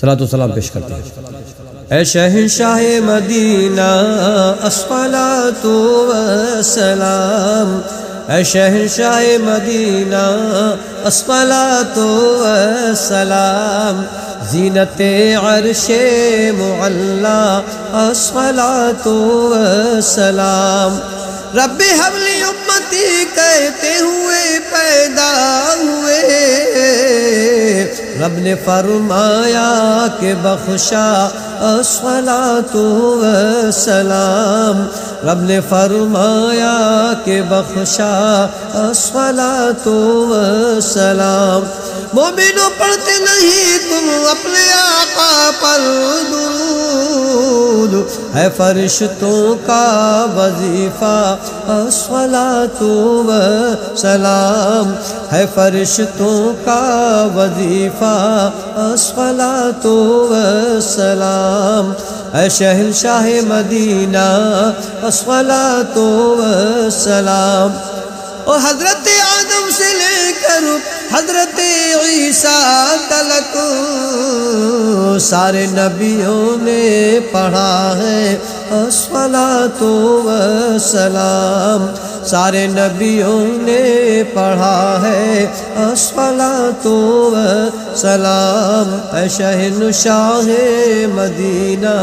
صلاة و سلام پیش کرتے ہیں۔ اے شہنشاہ مدینہ اسفلات و سلام اے شہنشاہ مدینہ اسفلات و سلام زینت عرش معلا اسفلات و سلام رب حبلی امتی کہتے ہوئے رب نے فرمایا کہ بخشا اسفلات و سلام رب نے فرمایا کہ بخشا اسفلات و سلام مومنوں پڑھتے نہیں، تم اپنے آقا پر درود ہے فرشتوں کا وظیفہ اسفلات و سلام ہے فرشتوں کا وظیفہ اسفلات و سلام اے شہنشاہ مدینہ اسفلات و سلام اور حضرت آدم سے لے کر حضرت عیسیٰ تلک سارے نبیوں نے پڑھا ہے اسفلات و سلام سارے نبیوں نے پڑھا ہے اسفلات و سلام اے شہن شاہ مدینہ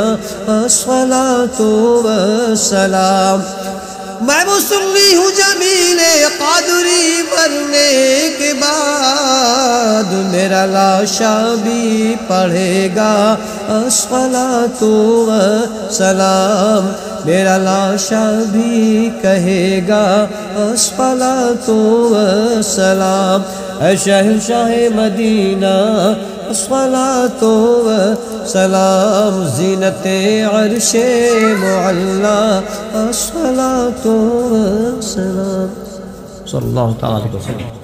اسفلات و سلام میں مسلی ہوں جمیل قادری میرا لاشا بھی پڑھے گا۔ اسفلات و سلام میرا لاشا بھی کہے گا۔ اسفلات و سلام اے شہنشاہ مدینہ۔ اسفلات و سلام زینت عرش معلا۔ اسفلات و سلام صلی اللہ تعالیٰ علیہ وسلم۔